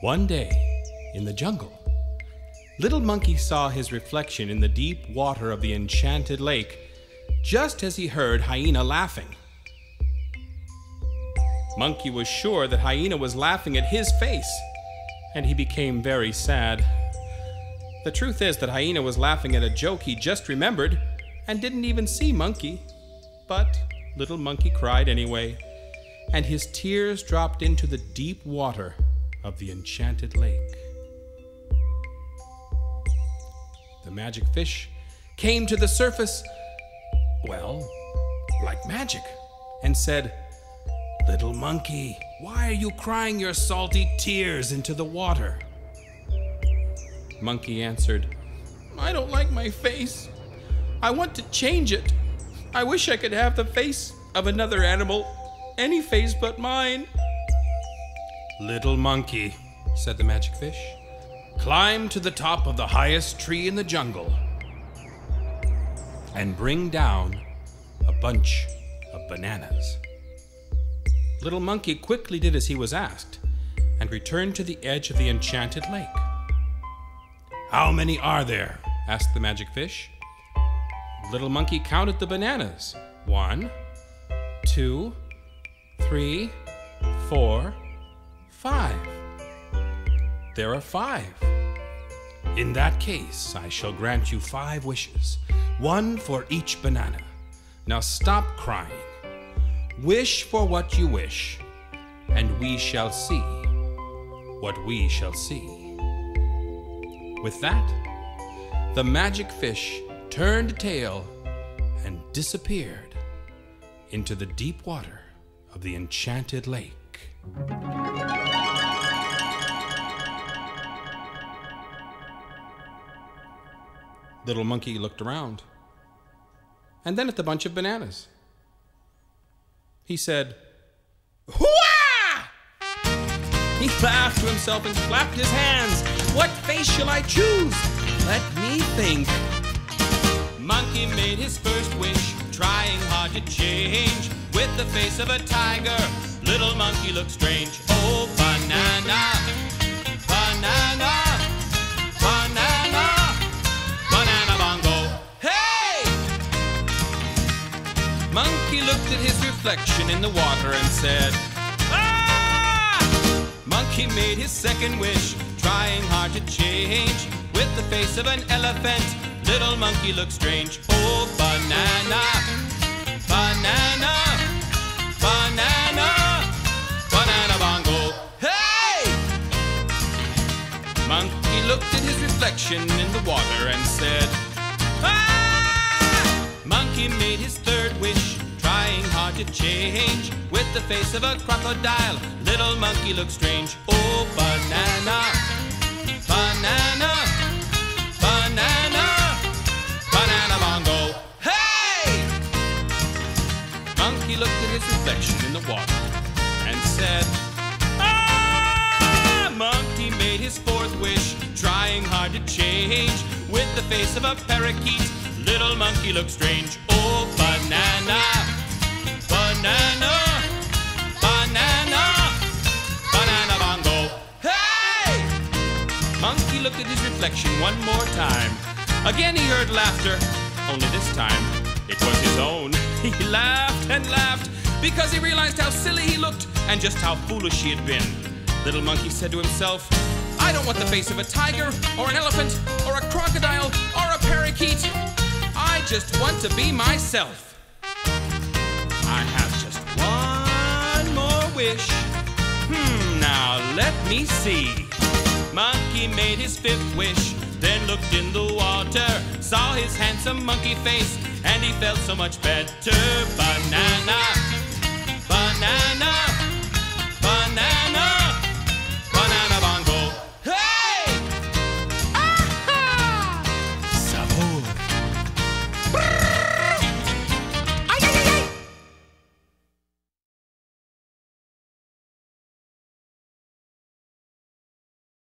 One day, in the jungle, Little Monkey saw his reflection in the deep water of the enchanted lake just as he heard Hyena laughing. Monkey was sure that Hyena was laughing at his face, and he became very sad. The truth is that Hyena was laughing at a joke he just remembered and didn't even see Monkey. But little Monkey cried anyway, and his tears dropped into the deep water of the enchanted lake. The magic fish came to the surface, well, like magic, and said, Little monkey, why are you crying your salty tears into the water? Monkey answered, I don't like my face. I want to change it. I wish I could have the face of another animal, any face but mine. Little monkey, said the magic fish, climb to the top of the highest tree in the jungle and bring down a bunch of bananas. Little monkey quickly did as he was asked and returned to the edge of the enchanted lake. How many are there? asked the magic fish. Little monkey counted the bananas. One, two, three, four, five. There are five. In that case, I shall grant you five wishes, one for each banana. Now stop crying. Wish for what you wish, and we shall see what we shall see. With that, the magic fish turned tail and disappeared into the deep water of the enchanted lake. Little monkey looked around and then at the bunch of bananas. He said, Hooah! He laughed to himself and clapped his hands. What face shall I choose? Let me think. Monkey made his first wish, trying hard to change. With the face of a tiger, little monkey looked strange. Oh, banana, Monkey looked at his reflection in the water and said, Ah! Monkey made his second wish, trying hard to change. With the face of an elephant, little monkey looked strange. Oh, banana, banana, banana, banana bongo. Hey! Monkey looked at his reflection in the water and said, Ah! Monkey made his third wish, hard to change. With the face of a crocodile, little monkey looked strange. Oh, banana, banana, banana, banana bongo. Hey! Monkey looked at his reflection in the water and said, Ah! Monkey made his fourth wish, trying hard to change. With the face of a parakeet, little monkey looked strange. Oh, banana, banana, banana, banana bongo. Hey! Monkey looked at his reflection one more time. Again he heard laughter, only this time it was his own. He laughed and laughed because he realized how silly he looked and just how foolish he had been. Little monkey said to himself, I don't want the face of a tiger or an elephant or a crocodile or a parakeet. I just want to be myself. Wish. Hmm, now let me see. Monkey made his fifth wish, then looked in the water, saw his handsome monkey face, and he felt so much better. Banana,